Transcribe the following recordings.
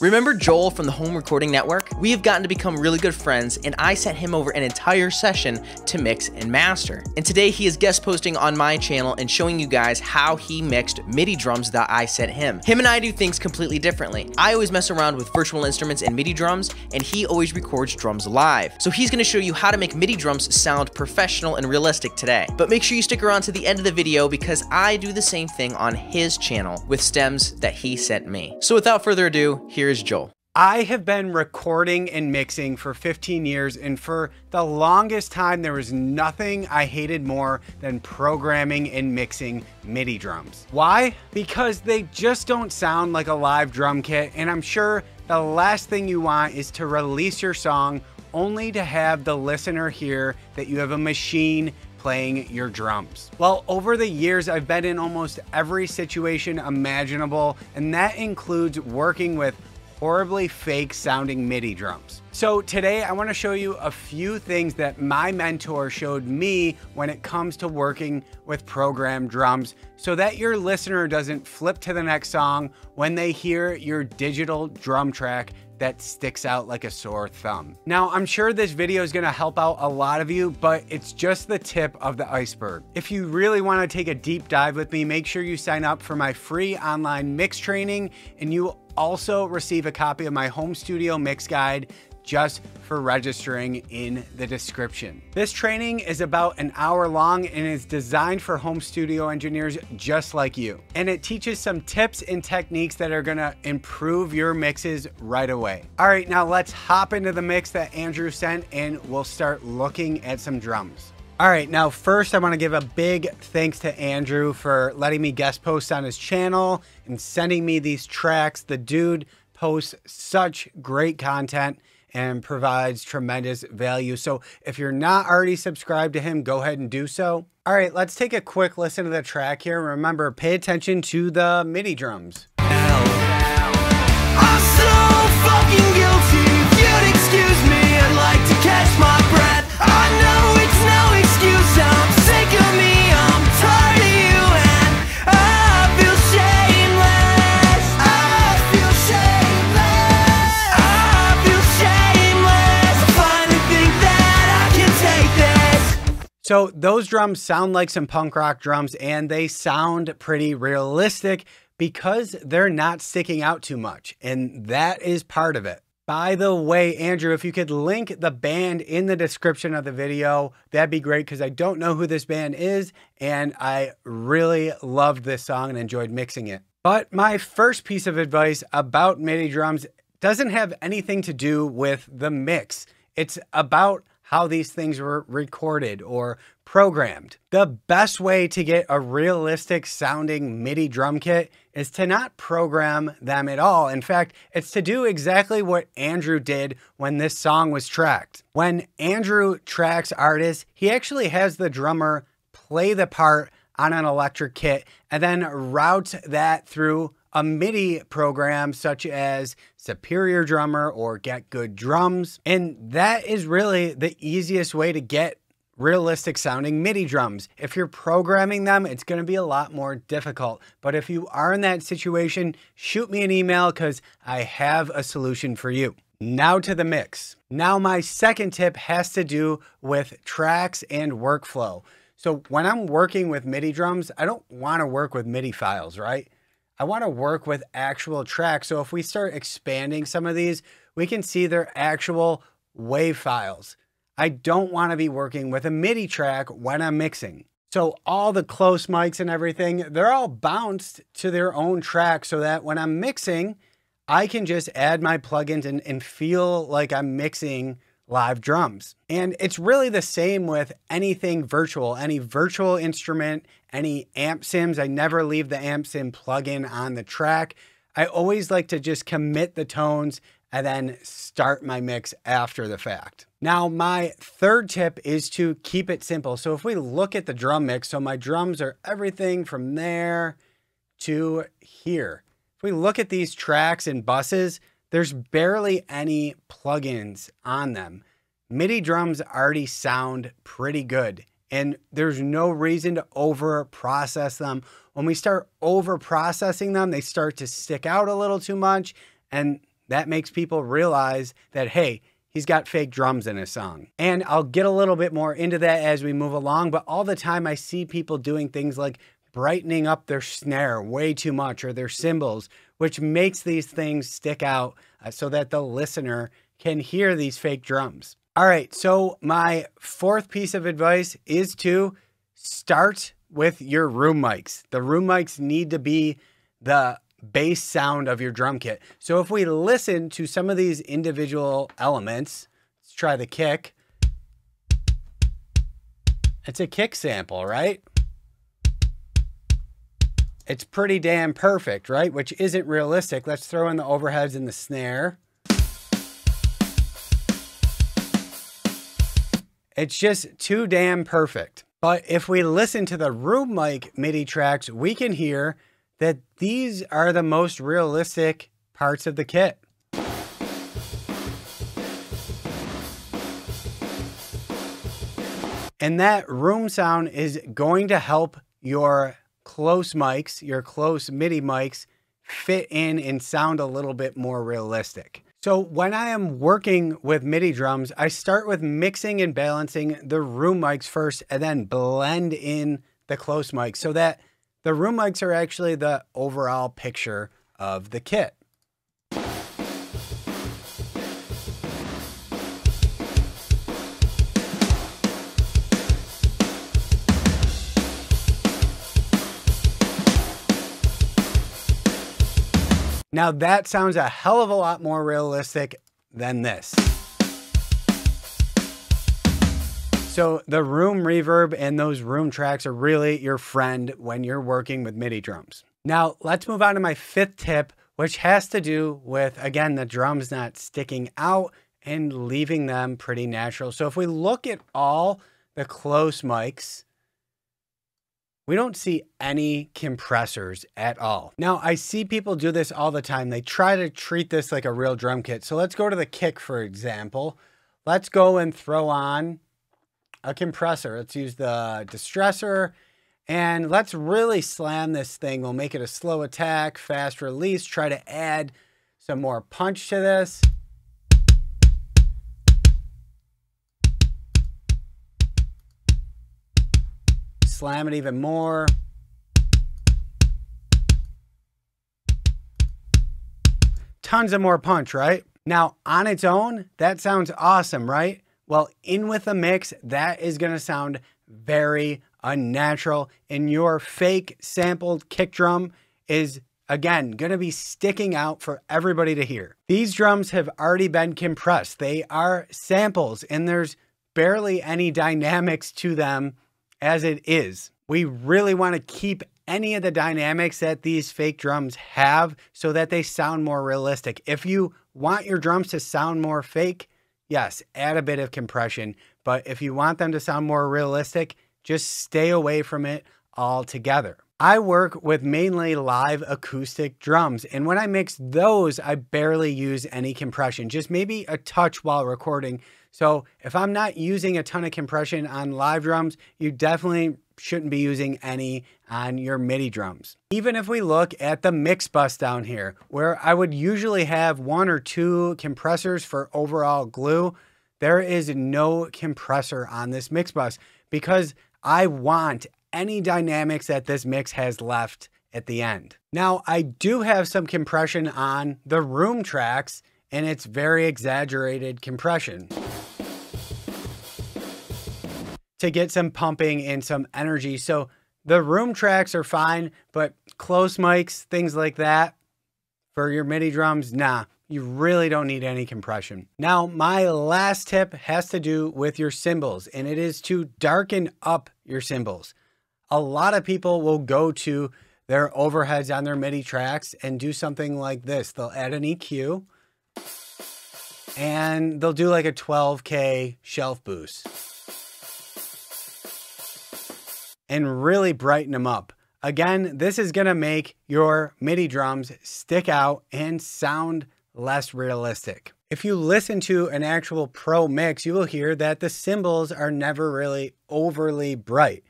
Remember Joel from the Home Recording Network? We have gotten to become really good friends, and I sent him over an entire session to mix and master. And today he is guest posting on my channel and showing you guys how he mixed MIDI drums that I sent him. Him and I do things completely differently. I always mess around with virtual instruments and MIDI drums, and he always records drums live. So he's gonna show you how to make MIDI drums sound professional and realistic today. But make sure you stick around to the end of the video because I do the same thing on his channel with stems that he sent me. So without further ado, here Here's Joel. I have been recording and mixing for 15 years, and for the longest time, there was nothing I hated more than programming and mixing MIDI drums. Why? Because they just don't sound like a live drum kit, and I'm sure the last thing you want is to release your song only to have the listener hear that you have a machine playing your drums. Well, over the years, I've been in almost every situation imaginable, and that includes working with horribly fake sounding MIDI drums. So today I wanna show you a few things that my mentor showed me when it comes to working with programmed drums so that your listener doesn't flip to the next song when they hear your digital drum track that sticks out like a sore thumb. Now, I'm sure this video is gonna help out a lot of you, but it's just the tip of the iceberg. If you really wanna take a deep dive with me, make sure you sign up for my free online mix training and you also receive a copy of my home studio mix guide just for registering in the description. This training is about an hour long and is designed for home studio engineers just like you. And it teaches some tips and techniques that are gonna improve your mixes right away. All right, now let's hop into the mix that Andrew sent and we'll start looking at some drums. All right, now first I want to give a big thanks to Andrew for letting me guest post on his channel and sending me these tracks. The dude posts such great content and provides tremendous value. So if you're not already subscribed to him, go ahead and do so. All right, let's take a quick listen to the track here. Remember, pay attention to the MIDI drums. So those drums sound like some punk rock drums and they sound pretty realistic because they're not sticking out too much. And that is part of it. By the way, Andrew, if you could link the band in the description of the video, that'd be great because I don't know who this band is and I really loved this song and enjoyed mixing it. But my first piece of advice about MIDI drums doesn't have anything to do with the mix. It's about how these things were recorded or programmed. The best way to get a realistic sounding MIDI drum kit is to not program them at all. In fact, it's to do exactly what Andrew did when this song was tracked. When Andrew tracks artists, he actually has the drummer play the part on an electric kit and then routes that through a MIDI program such as Superior Drummer or Get Good Drums. And that is really the easiest way to get realistic sounding MIDI drums. If you're programming them, it's going to be a lot more difficult. But if you are in that situation, shoot me an email because I have a solution for you. Now to the mix. Now, my second tip has to do with tracks and workflow. So when I'm working with MIDI drums, I don't want to work with MIDI files, right? I want to work with actual tracks. So if we start expanding some of these, we can see their actual wave files. I don't want to be working with a MIDI track when I'm mixing. So all the close mics and everything, they're all bounced to their own track so that when I'm mixing, I can just add my plugins and, and feel like I'm mixing live drums. And it's really the same with anything virtual, any virtual instrument, any amp sims. I never leave the amp sim plugin on the track. I always like to just commit the tones and then start my mix after the fact. Now, my third tip is to keep it simple. So if we look at the drum mix, so my drums are everything from there to here. If we look at these tracks and buses, there's barely any plugins on them. MIDI drums already sound pretty good and there's no reason to over process them. When we start over processing them, they start to stick out a little too much and that makes people realize that, hey, he's got fake drums in his song. And I'll get a little bit more into that as we move along, but all the time I see people doing things like brightening up their snare way too much or their cymbals, which makes these things stick out uh, so that the listener can hear these fake drums. All right, so my fourth piece of advice is to start with your room mics. The room mics need to be the base sound of your drum kit. So if we listen to some of these individual elements, let's try the kick. It's a kick sample, right? It's pretty damn perfect, right? Which isn't realistic. Let's throw in the overheads and the snare. It's just too damn perfect. But if we listen to the room mic MIDI tracks, we can hear that these are the most realistic parts of the kit. And that room sound is going to help your close mics, your close MIDI mics, fit in and sound a little bit more realistic. So when I am working with MIDI drums, I start with mixing and balancing the room mics first and then blend in the close mics so that the room mics are actually the overall picture of the kit. Now that sounds a hell of a lot more realistic than this. So the room reverb and those room tracks are really your friend when you're working with MIDI drums. Now let's move on to my fifth tip, which has to do with, again, the drums not sticking out and leaving them pretty natural. So if we look at all the close mics, we don't see any compressors at all. Now, I see people do this all the time. They try to treat this like a real drum kit. So let's go to the kick, for example. Let's go and throw on a compressor. Let's use the distressor and let's really slam this thing. We'll make it a slow attack, fast release, try to add some more punch to this. Slam it even more. Tons of more punch, right? Now, on its own, that sounds awesome, right? Well, in with a mix, that is going to sound very unnatural. And your fake sampled kick drum is, again, going to be sticking out for everybody to hear. These drums have already been compressed, they are samples, and there's barely any dynamics to them as it is. We really want to keep any of the dynamics that these fake drums have so that they sound more realistic. If you want your drums to sound more fake, yes, add a bit of compression. But if you want them to sound more realistic, just stay away from it altogether. I work with mainly live acoustic drums, and when I mix those, I barely use any compression, just maybe a touch while recording so if I'm not using a ton of compression on live drums, you definitely shouldn't be using any on your MIDI drums. Even if we look at the mix bus down here, where I would usually have one or two compressors for overall glue, there is no compressor on this mix bus because I want any dynamics that this mix has left at the end. Now, I do have some compression on the room tracks and it's very exaggerated compression to get some pumping and some energy. So the room tracks are fine, but close mics, things like that for your MIDI drums, nah, you really don't need any compression. Now, my last tip has to do with your cymbals, and it is to darken up your cymbals. A lot of people will go to their overheads on their MIDI tracks and do something like this. They'll add an EQ and they'll do like a 12K shelf boost and really brighten them up. Again, this is to make your MIDI drums stick out and sound less realistic. If you listen to an actual pro mix, you will hear that the cymbals are never really overly bright.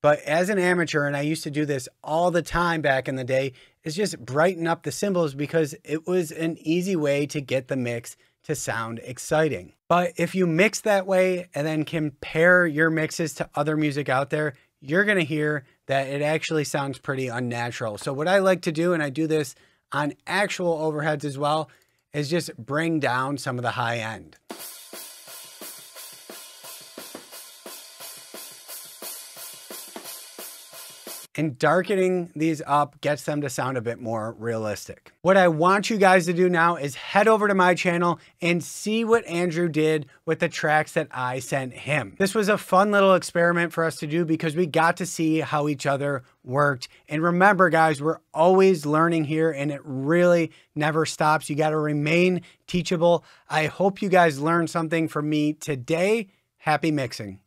But as an amateur, and I used to do this all the time back in the day, is just brighten up the cymbals because it was an easy way to get the mix to sound exciting. But if you mix that way and then compare your mixes to other music out there, you're going to hear that it actually sounds pretty unnatural. So, what I like to do, and I do this on actual overheads as well, is just bring down some of the high end. And darkening these up gets them to sound a bit more realistic. What I want you guys to do now is head over to my channel and see what Andrew did with the tracks that I sent him. This was a fun little experiment for us to do because we got to see how each other worked. And remember guys, we're always learning here and it really never stops. You got to remain teachable. I hope you guys learned something from me today. Happy mixing.